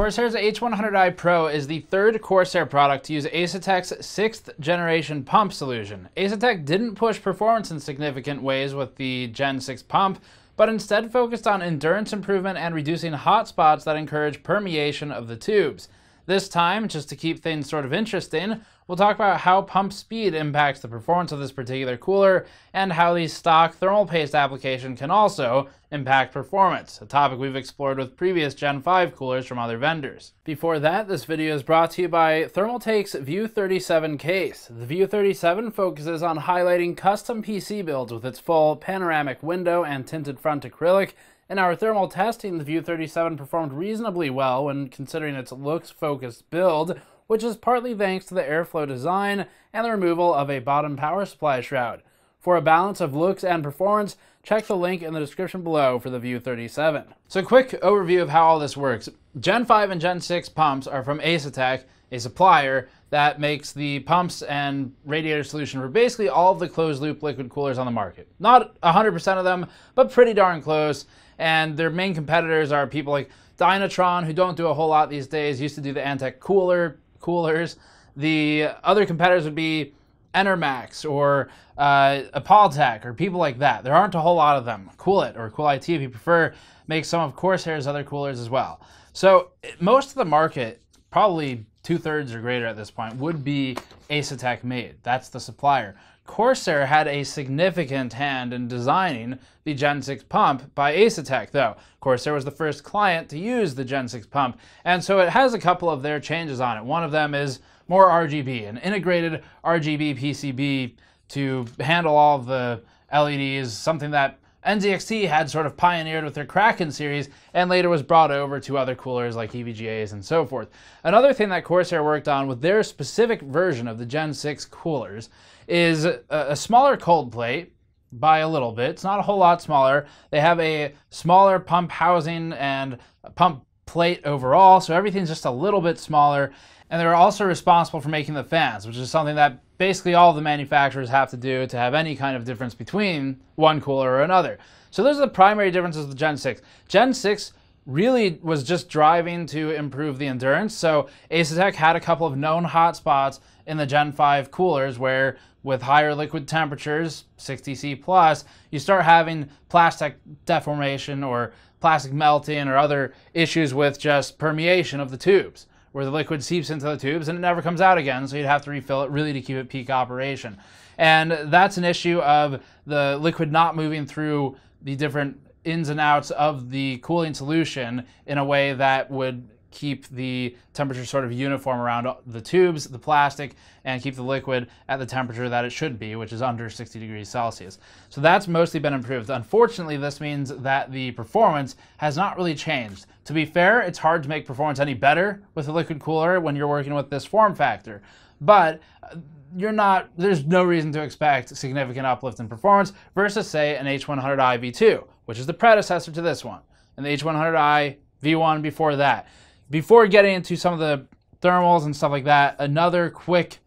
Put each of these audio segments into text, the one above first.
Corsair's H100i Pro is the third Corsair product to use Asetek's sixth generation pump solution. Asetek didn't push performance in significant ways with the Gen 6 pump, but instead focused on endurance improvement and reducing hot spots that encourage permeation of the tubes. This time, just to keep things sort of interesting, we'll talk about how pump speed impacts the performance of this particular cooler and how the stock thermal paste application can also impact performance, a topic we've explored with previous Gen 5 coolers from other vendors. Before that, this video is brought to you by Thermaltake's View 37 case. The View 37 focuses on highlighting custom PC builds with its full panoramic window and tinted front acrylic in our thermal testing, the View 37 performed reasonably well when considering its looks-focused build, which is partly thanks to the airflow design and the removal of a bottom power supply shroud. For a balance of looks and performance, check the link in the description below for the View 37. So quick overview of how all this works. Gen 5 and Gen 6 pumps are from Asetek, a supplier that makes the pumps and radiator solution for basically all of the closed loop liquid coolers on the market. Not 100% of them, but pretty darn close and their main competitors are people like Dynatron, who don't do a whole lot these days, used to do the Antec cooler coolers. The other competitors would be Enermax or uh, Apaltek or people like that. There aren't a whole lot of them. CoolIT or Cool IT, if you prefer, makes some of Corsair's other coolers as well. So most of the market, probably two thirds or greater at this point, would be Ace Asetek made. That's the supplier. Corsair had a significant hand in designing the Gen 6 pump by Asetek, though. Corsair was the first client to use the Gen 6 pump, and so it has a couple of their changes on it. One of them is more RGB, an integrated RGB PCB to handle all the LEDs, something that NZXT had sort of pioneered with their Kraken series and later was brought over to other coolers like EVGAs and so forth. Another thing that Corsair worked on with their specific version of the Gen 6 coolers is a, a smaller cold plate by a little bit. It's not a whole lot smaller. They have a smaller pump housing and pump plate overall, so everything's just a little bit smaller. And they're also responsible for making the fans, which is something that basically all the manufacturers have to do to have any kind of difference between one cooler or another. So those are the primary differences with Gen 6. Gen 6 really was just driving to improve the endurance. So Asetek had a couple of known hotspots in the Gen 5 coolers where with higher liquid temperatures, 60C plus, you start having plastic deformation or plastic melting or other issues with just permeation of the tubes, where the liquid seeps into the tubes and it never comes out again, so you'd have to refill it really to keep it peak operation. And that's an issue of the liquid not moving through the different ins and outs of the cooling solution in a way that would keep the temperature sort of uniform around the tubes, the plastic, and keep the liquid at the temperature that it should be, which is under 60 degrees Celsius. So that's mostly been improved. Unfortunately, this means that the performance has not really changed. To be fair, it's hard to make performance any better with a liquid cooler when you're working with this form factor. But uh, you're not, there's no reason to expect significant uplift in performance versus, say, an H100i V2, which is the predecessor to this one, and the H100i V1 before that. Before getting into some of the thermals and stuff like that, another quick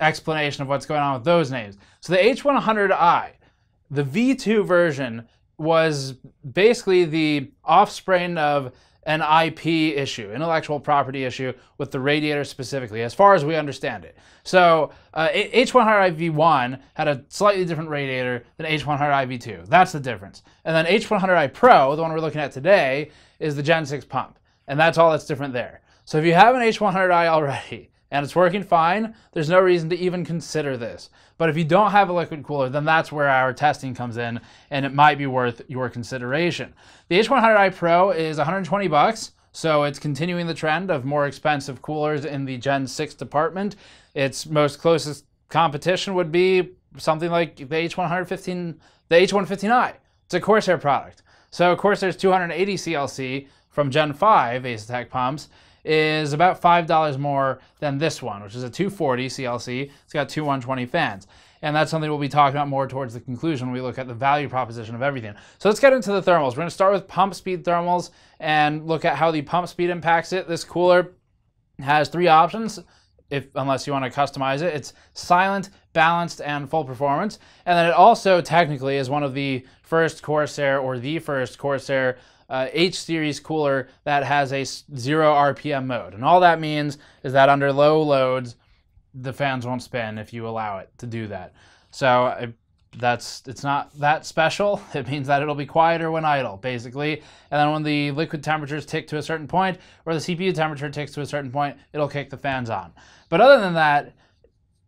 explanation of what's going on with those names. So the H100i, the V2 version, was basically the offspring of an IP issue, intellectual property issue with the radiator specifically, as far as we understand it. So uh, H100i V1 had a slightly different radiator than H100i V2. That's the difference. And then H100i Pro, the one we're looking at today, is the Gen 6 pump. And that's all that's different there. So if you have an H100i already and it's working fine, there's no reason to even consider this. But if you don't have a liquid cooler, then that's where our testing comes in and it might be worth your consideration. The H100i Pro is 120 bucks. So it's continuing the trend of more expensive coolers in the Gen 6 department. Its most closest competition would be something like the H115, the H115i. It's a Corsair product. So of course, there's 280 CLC from Gen 5 Asetek pumps is about $5 more than this one, which is a 240 CLC. It's got two 120 fans. And that's something we'll be talking about more towards the conclusion when we look at the value proposition of everything. So let's get into the thermals. We're going to start with pump speed thermals and look at how the pump speed impacts it. This cooler has three options if unless you want to customize it. It's silent, balanced, and full performance. And then it also technically is one of the first Corsair or the first Corsair uh, H series cooler that has a zero RPM mode. And all that means is that under low loads, the fans won't spin if you allow it to do that. So that's it's not that special. It means that it'll be quieter when idle, basically. And then when the liquid temperatures tick to a certain point, or the CPU temperature ticks to a certain point, it'll kick the fans on. But other than that,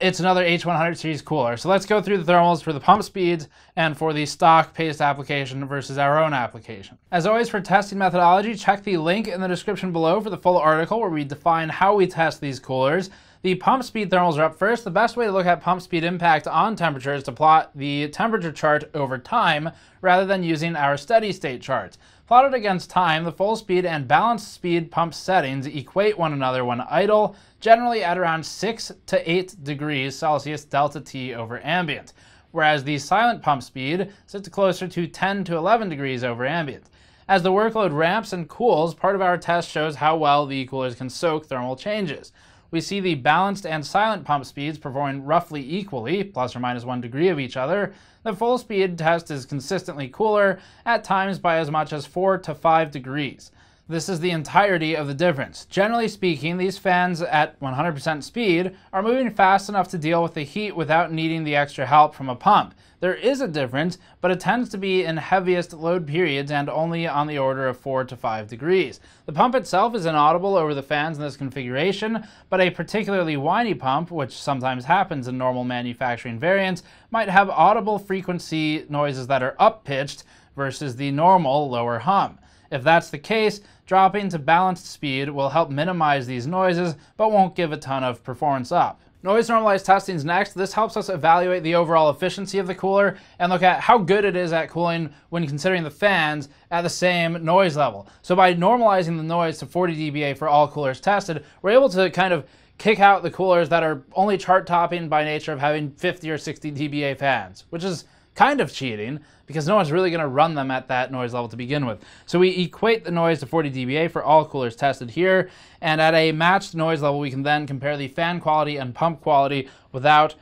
it's another H100 series cooler. So let's go through the thermals for the pump speeds and for the stock paste application versus our own application. As always for testing methodology, check the link in the description below for the full article where we define how we test these coolers. The pump speed thermals are up first. The best way to look at pump speed impact on temperature is to plot the temperature chart over time rather than using our steady state charts. Plotted against time, the full speed and balanced speed pump settings equate one another when idle, generally at around 6 to 8 degrees Celsius delta T over ambient, whereas the silent pump speed sits closer to 10 to 11 degrees over ambient. As the workload ramps and cools, part of our test shows how well the coolers can soak thermal changes we see the balanced and silent pump speeds performing roughly equally, plus or minus one degree of each other. The full speed test is consistently cooler, at times by as much as 4 to 5 degrees. This is the entirety of the difference. Generally speaking, these fans at 100% speed are moving fast enough to deal with the heat without needing the extra help from a pump. There is a difference, but it tends to be in heaviest load periods and only on the order of 4 to 5 degrees. The pump itself is inaudible over the fans in this configuration, but a particularly whiny pump, which sometimes happens in normal manufacturing variants, might have audible frequency noises that are up-pitched versus the normal lower hum. If that's the case, dropping to balanced speed will help minimize these noises, but won't give a ton of performance up. Noise normalized testing is next. This helps us evaluate the overall efficiency of the cooler and look at how good it is at cooling when considering the fans at the same noise level. So by normalizing the noise to 40 dBA for all coolers tested, we're able to kind of kick out the coolers that are only chart topping by nature of having 50 or 60 dBA fans, which is kind of cheating because no one's really going to run them at that noise level to begin with. So we equate the noise to 40 dBA for all coolers tested here, and at a matched noise level, we can then compare the fan quality and pump quality without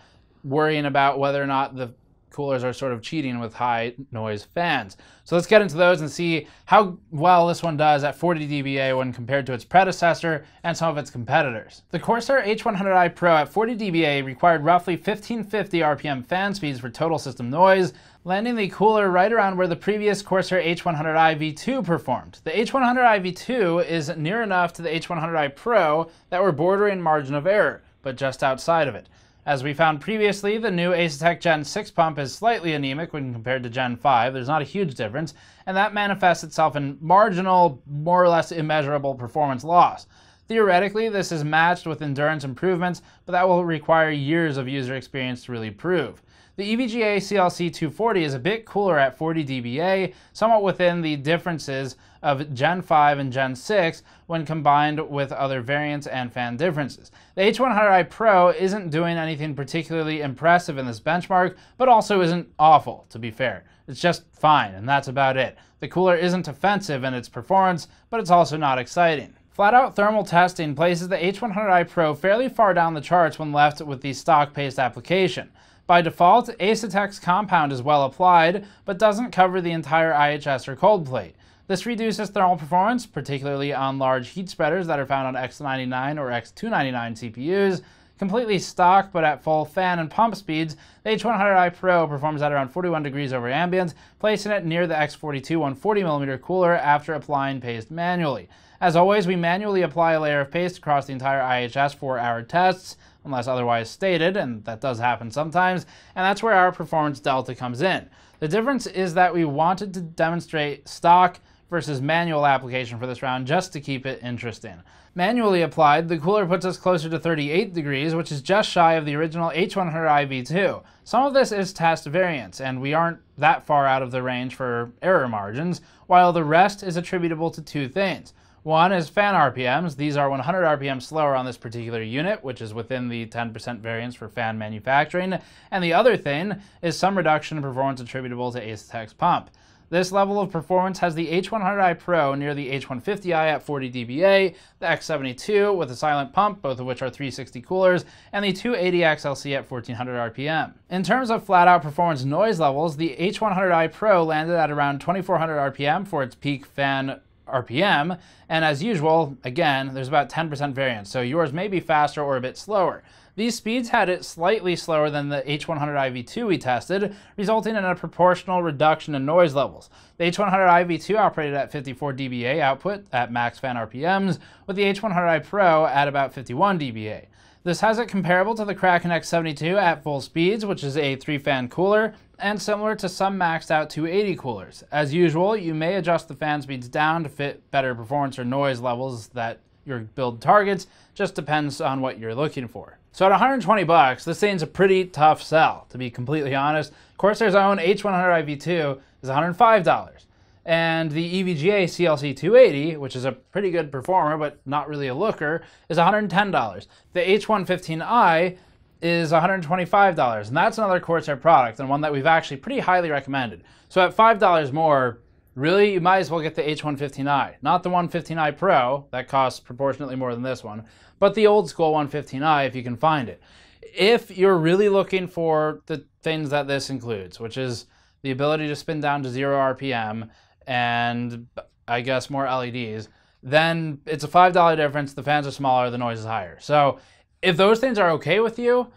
worrying about whether or not the coolers are sort of cheating with high noise fans. So let's get into those and see how well this one does at 40 dBA when compared to its predecessor and some of its competitors. The Corsair H100i Pro at 40 dBA required roughly 1550 RPM fan speeds for total system noise, landing the cooler right around where the previous Corsair H100i V2 performed. The H100i V2 is near enough to the H100i Pro that we're bordering margin of error, but just outside of it. As we found previously, the new Asetek Gen 6 pump is slightly anemic when compared to Gen 5. There's not a huge difference, and that manifests itself in marginal, more or less immeasurable performance loss. Theoretically, this is matched with endurance improvements, but that will require years of user experience to really prove. The EVGA CLC 240 is a bit cooler at 40 dBA, somewhat within the differences of Gen 5 and Gen 6 when combined with other variants and fan differences. The H100i Pro isn't doing anything particularly impressive in this benchmark, but also isn't awful, to be fair. It's just fine, and that's about it. The cooler isn't offensive in its performance, but it's also not exciting. Flat out thermal testing places the H100i Pro fairly far down the charts when left with the stock paste application. By default, Asetek's compound is well applied, but doesn't cover the entire IHS or cold plate. This reduces thermal performance, particularly on large heat spreaders that are found on X99 or X299 CPUs. Completely stock, but at full fan and pump speeds, the H100i Pro performs at around 41 degrees over ambient, placing it near the X42 140mm cooler after applying paste manually. As always, we manually apply a layer of paste across the entire IHS for our tests unless otherwise stated, and that does happen sometimes, and that's where our performance delta comes in. The difference is that we wanted to demonstrate stock versus manual application for this round just to keep it interesting. Manually applied, the cooler puts us closer to 38 degrees, which is just shy of the original H100i V2. Some of this is test variance, and we aren't that far out of the range for error margins, while the rest is attributable to two things. One is fan RPMs. These are 100 RPM slower on this particular unit, which is within the 10% variance for fan manufacturing. And the other thing is some reduction in performance attributable to Asetek's pump. This level of performance has the H100i Pro near the H150i at 40 dBA, the X72 with a silent pump, both of which are 360 coolers, and the 280 XLC at 1400 RPM. In terms of flat-out performance noise levels, the H100i Pro landed at around 2400 RPM for its peak fan RPM, and as usual, again, there's about 10% variance, so yours may be faster or a bit slower. These speeds had it slightly slower than the H100i V2 we tested, resulting in a proportional reduction in noise levels. The H100i V2 operated at 54 dBA output at max fan RPMs, with the H100i Pro at about 51 dBA. This has it comparable to the Kraken X72 at full speeds, which is a three fan cooler, and similar to some maxed out 280 coolers. As usual, you may adjust the fan speeds down to fit better performance or noise levels that your build targets, just depends on what you're looking for. So at 120 bucks, this thing's a pretty tough sell, to be completely honest. Corsair's own H100i V2 is $105. And the EVGA CLC 280, which is a pretty good performer, but not really a looker, is $110. The H115i is $125, and that's another Corsair product, and one that we've actually pretty highly recommended. So at $5 more, really, you might as well get the H115i. Not the 115i Pro, that costs proportionately more than this one, but the old school 115i if you can find it. If you're really looking for the things that this includes, which is the ability to spin down to zero RPM and I guess more LEDs, then it's a $5 difference. The fans are smaller, the noise is higher. So if those things are okay with you,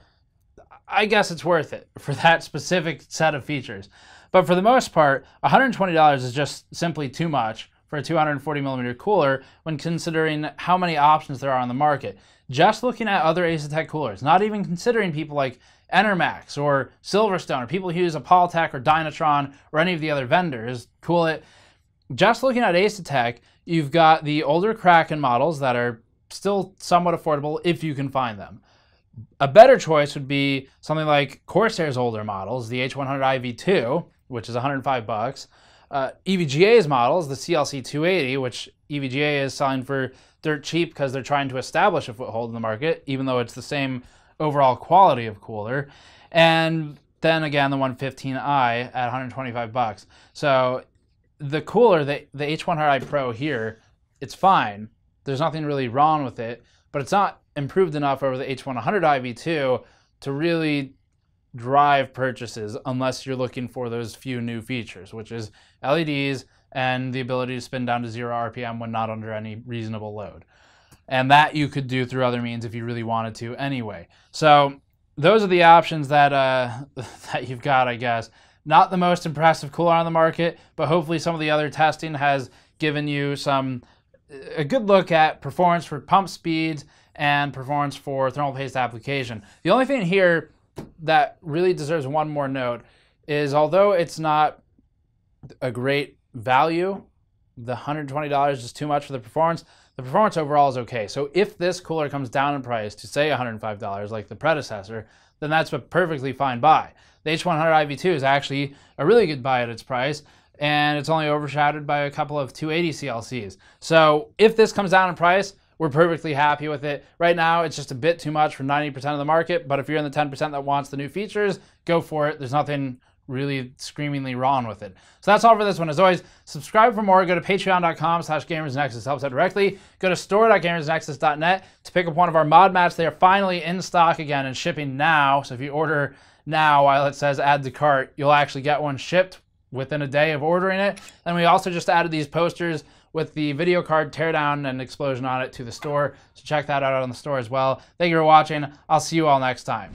I guess it's worth it for that specific set of features. But for the most part, $120 is just simply too much for a 240 millimeter cooler when considering how many options there are on the market. Just looking at other Asetek coolers, not even considering people like Enermax or Silverstone or people who use Apaltek or Dynatron or any of the other vendors, CoolIT. Just looking at Asetek, you've got the older Kraken models that are still somewhat affordable if you can find them. A better choice would be something like Corsair's older models, the H100i V2, which is 105 bucks, uh, EVGA's models, the CLC 280, which EVGA is selling for dirt cheap because they're trying to establish a foothold in the market, even though it's the same overall quality of cooler. And then again, the 115i at 125 bucks. So the cooler, the, the H100i Pro here, it's fine. There's nothing really wrong with it, but it's not improved enough over the H100i V2 to really drive purchases unless you're looking for those few new features, which is LEDs and the ability to spin down to zero RPM when not under any reasonable load. And that you could do through other means if you really wanted to anyway. So those are the options that uh, that you've got, I guess. Not the most impressive cooler on the market, but hopefully some of the other testing has given you some a good look at performance for pump speeds and performance for thermal paste application. The only thing here that really deserves one more note is although it's not a great value, the $120 is too much for the performance. The performance overall is okay. So if this cooler comes down in price to say $105 like the predecessor, then that's a perfectly fine buy. The H100i V2 is actually a really good buy at its price and it's only overshadowed by a couple of 280 CLCs. So if this comes down in price, we're perfectly happy with it. Right now, it's just a bit too much for 90% of the market, but if you're in the 10% that wants the new features, go for it. There's nothing really screamingly wrong with it. So that's all for this one. As always, subscribe for more. Go to patreon.com slash gamersnexus. Helps out directly. Go to store.gamersnexus.net to pick up one of our mod mats. They are finally in stock again and shipping now. So if you order now while it says add to cart, you'll actually get one shipped within a day of ordering it. And we also just added these posters with the video card teardown and explosion on it to the store. So check that out on the store as well. Thank you for watching. I'll see you all next time.